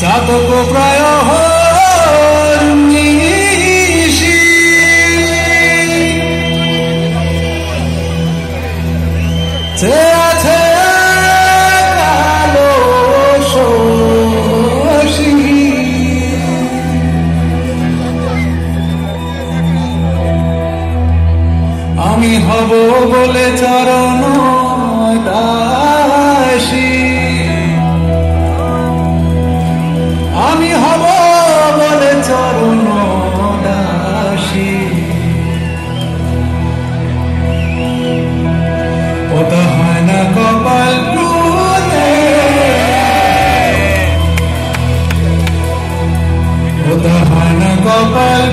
চাতক প্রায় আছে কালো আমি হব বলে চরণ দাসী ওটা হয় না কপাল টুতে ওটা হয় না কপাল